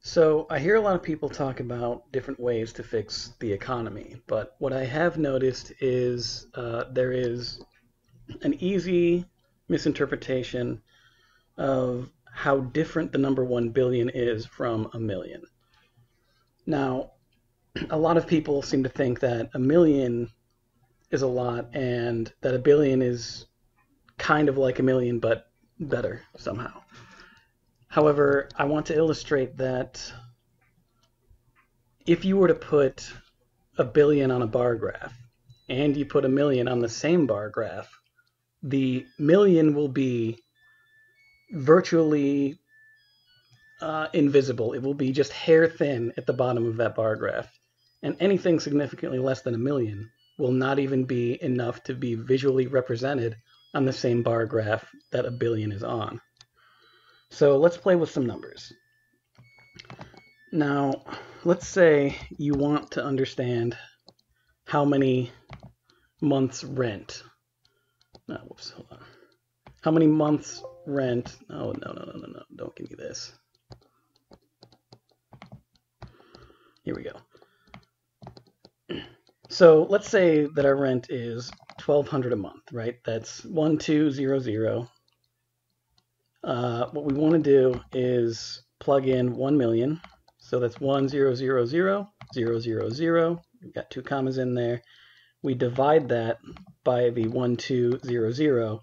So I hear a lot of people talk about different ways to fix the economy, but what I have noticed is uh, there is an easy misinterpretation of how different the number 1 billion is from a million. Now, a lot of people seem to think that a million is a lot and that a billion is kind of like a million but better somehow. However, I want to illustrate that if you were to put a billion on a bar graph and you put a million on the same bar graph, the million will be virtually uh, invisible. It will be just hair thin at the bottom of that bar graph. And anything significantly less than a million will not even be enough to be visually represented on the same bar graph that a billion is on. So let's play with some numbers. Now, let's say you want to understand how many months rent. No, whoops, hold on. How many months rent? Oh, no, no, no, no, no. Don't give me this. Here we go. So let's say that our rent is 1200 a month, right? That's 1200 uh, what we want to do is plug in 1 million. So that's 1000, We've got two commas in there. We divide that by the 1200.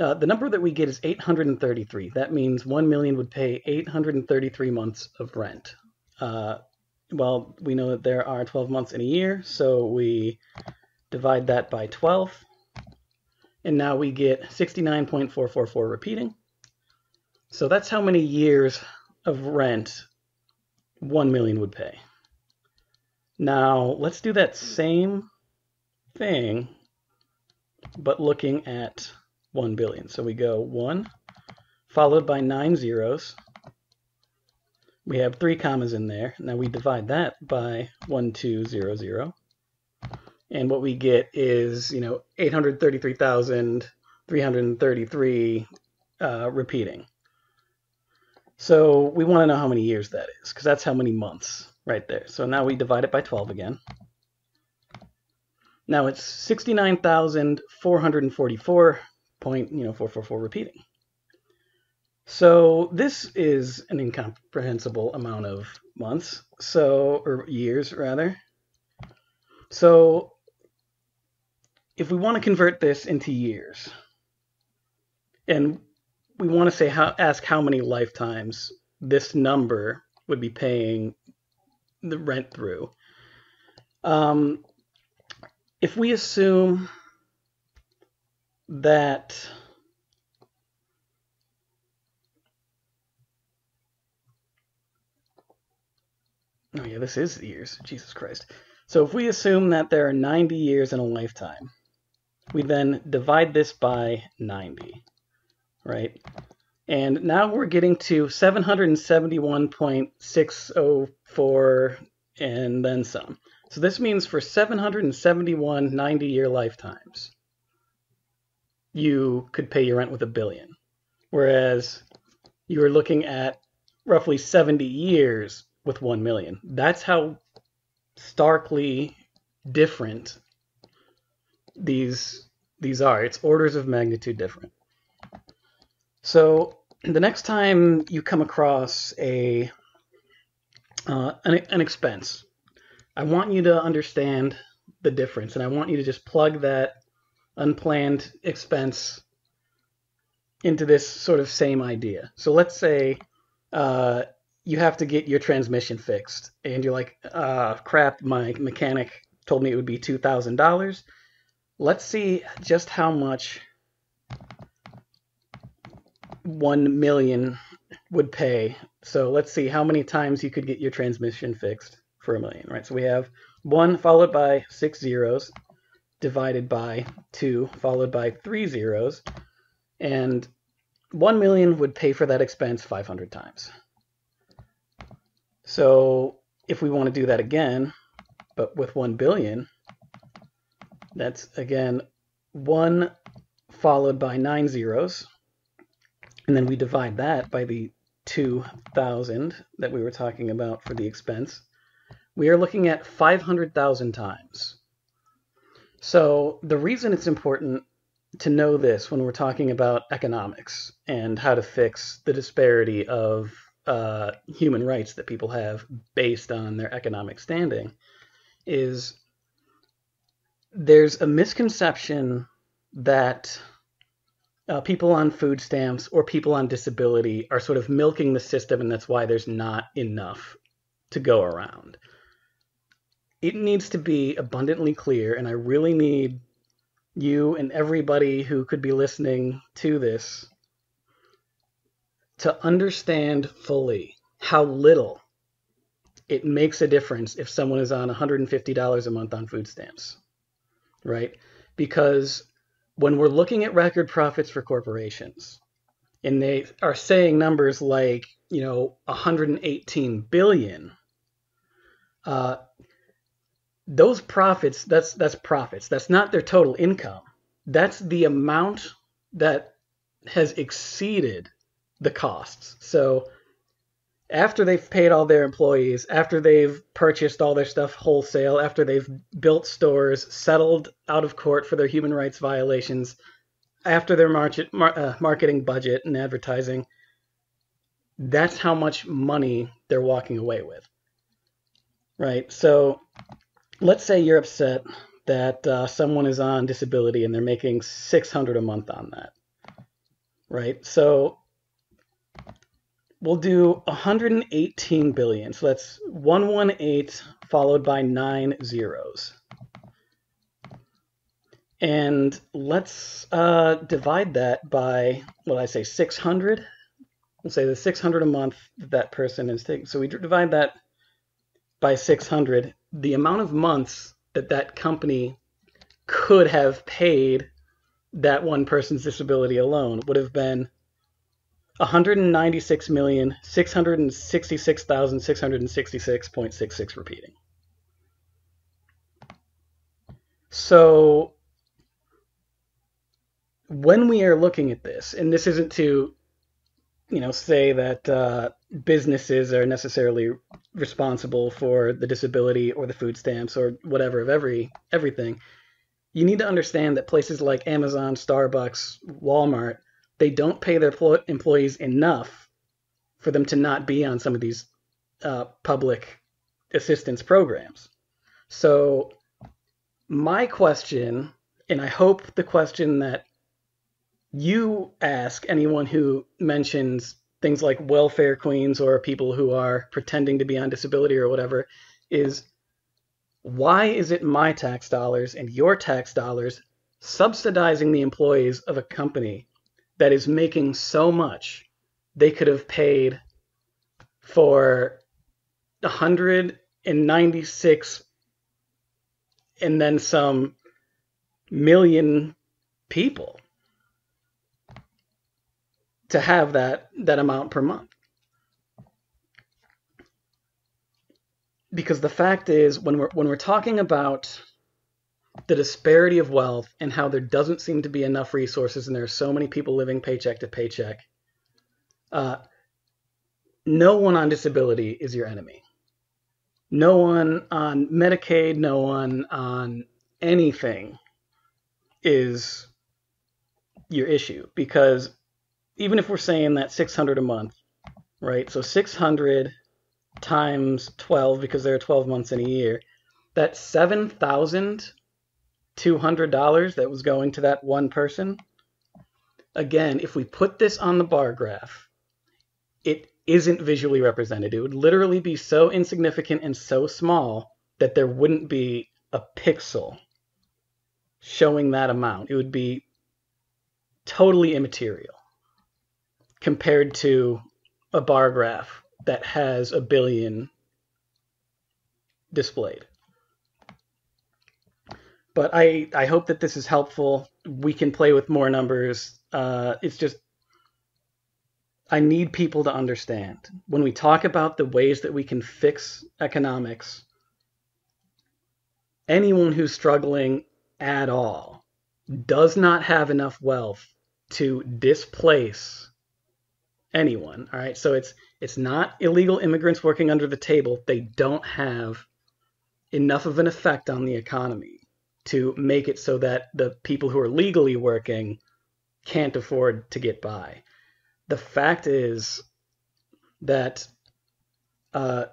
Uh, the number that we get is 833. That means 1 million would pay 833 months of rent. Uh, well, we know that there are 12 months in a year, so we divide that by 12 and now we get 69.444 repeating. So that's how many years of rent 1 million would pay. Now let's do that same thing, but looking at 1 billion. So we go 1, followed by 9 zeros. We have three commas in there. Now we divide that by 1200 and what we get is you know 833,333 uh, repeating. So we want to know how many years that is because that's how many months right there. So now we divide it by 12 again. Now it's 69,444 point, you know, 444 repeating. So this is an incomprehensible amount of months, so or years rather. So if we want to convert this into years, and we want to say how ask how many lifetimes this number would be paying the rent through. Um, if we assume that oh yeah, this is years. Jesus Christ. So if we assume that there are 90 years in a lifetime, we then divide this by 90, right? And now we're getting to 771.604 and then some. So this means for 771 90-year lifetimes, you could pay your rent with a billion. Whereas you are looking at roughly 70 years with 1 million. That's how starkly different these these are. It's orders of magnitude different. So the next time you come across a uh, an, an expense, I want you to understand the difference, and I want you to just plug that unplanned expense into this sort of same idea. So let's say uh, you have to get your transmission fixed, and you're like, uh, crap, my mechanic told me it would be $2,000. Let's see just how much 1 million would pay. So let's see how many times you could get your transmission fixed for a million, right? So we have 1 followed by 6 zeros divided by 2 followed by 3 zeros. And 1 million would pay for that expense 500 times. So if we want to do that again, but with 1 billion, that's, again, 1 followed by 9 zeros. And then we divide that by the 2,000 that we were talking about for the expense, we are looking at 500,000 times. So the reason it's important to know this when we're talking about economics and how to fix the disparity of uh, human rights that people have based on their economic standing is there's a misconception that uh, people on food stamps or people on disability are sort of milking the system, and that's why there's not enough to go around. It needs to be abundantly clear, and I really need you and everybody who could be listening to this to understand fully how little it makes a difference if someone is on $150 a month on food stamps, right? Because when we're looking at record profits for corporations and they are saying numbers like, you know, 118 billion, uh, those profits, that's that's profits. That's not their total income. That's the amount that has exceeded the costs. So after they've paid all their employees, after they've purchased all their stuff wholesale, after they've built stores, settled out of court for their human rights violations, after their mar, uh, marketing budget and advertising, that's how much money they're walking away with. Right? So let's say you're upset that uh, someone is on disability and they're making 600 a month on that. Right? So we'll do 118 billion. So that's 118 followed by nine zeros. And let's uh, divide that by, what I say, 600. We'll say the 600 a month that person is taking. So we divide that by 600. The amount of months that that company could have paid that one person's disability alone would have been 196,666,666.66 repeating. So when we are looking at this, and this isn't to, you know, say that uh, businesses are necessarily responsible for the disability or the food stamps or whatever of every everything, you need to understand that places like Amazon, Starbucks, Walmart they don't pay their employees enough for them to not be on some of these uh, public assistance programs. So, my question, and I hope the question that you ask anyone who mentions things like welfare queens or people who are pretending to be on disability or whatever, is why is it my tax dollars and your tax dollars subsidizing the employees of a company that is making so much, they could have paid for 196 and then some million people to have that that amount per month. Because the fact is when we're when we're talking about the disparity of wealth and how there doesn't seem to be enough resources and there are so many people living paycheck to paycheck. Uh, no one on disability is your enemy. No one on Medicaid, no one on anything is your issue because even if we're saying that 600 a month, right? So 600 times 12 because there are 12 months in a year, that's 7,000 $200 that was going to that one person. Again, if we put this on the bar graph, it isn't visually represented. It would literally be so insignificant and so small that there wouldn't be a pixel showing that amount. It would be totally immaterial compared to a bar graph that has a billion displayed. But I, I hope that this is helpful. We can play with more numbers. Uh, it's just, I need people to understand when we talk about the ways that we can fix economics, anyone who's struggling at all does not have enough wealth to displace anyone. All right, so it's it's not illegal immigrants working under the table. They don't have enough of an effect on the economy to make it so that the people who are legally working can't afford to get by. The fact is that uh,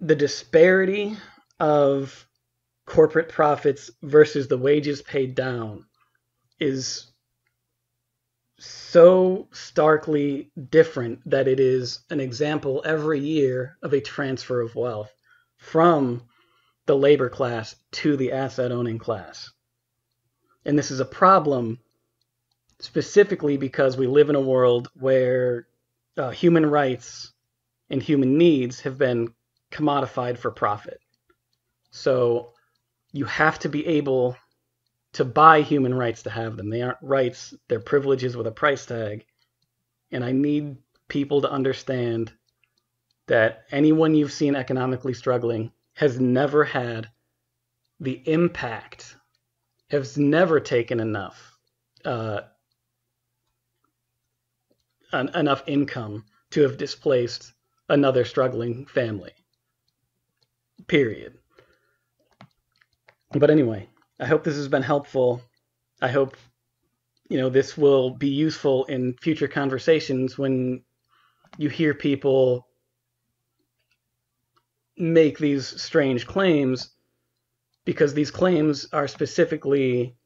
the disparity of corporate profits versus the wages paid down is so starkly different that it is an example every year of a transfer of wealth from the labor class to the asset owning class. And this is a problem specifically because we live in a world where uh, human rights and human needs have been commodified for profit. So you have to be able to buy human rights to have them. They aren't rights, they're privileges with a price tag. And I need people to understand that anyone you've seen economically struggling has never had the impact, has never taken enough uh, an, enough income to have displaced another struggling family. Period. But anyway, I hope this has been helpful. I hope you know this will be useful in future conversations when you hear people make these strange claims because these claims are specifically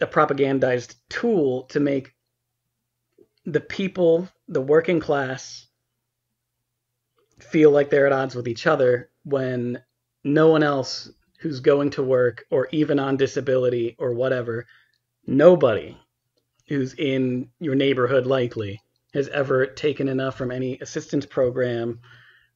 a propagandized tool to make the people, the working class, feel like they're at odds with each other when no one else who's going to work or even on disability or whatever, nobody who's in your neighborhood likely has ever taken enough from any assistance program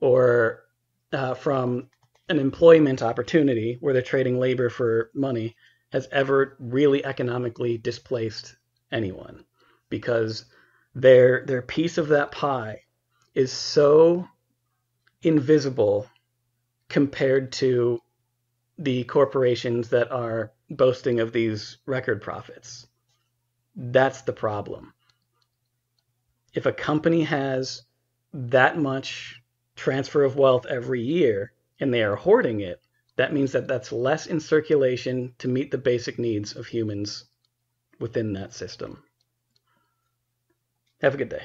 or uh, from an employment opportunity where they're trading labor for money has ever really economically displaced anyone because their their piece of that pie is so invisible compared to the corporations that are boasting of these record profits. That's the problem. If a company has that much transfer of wealth every year and they are hoarding it, that means that that's less in circulation to meet the basic needs of humans within that system. Have a good day.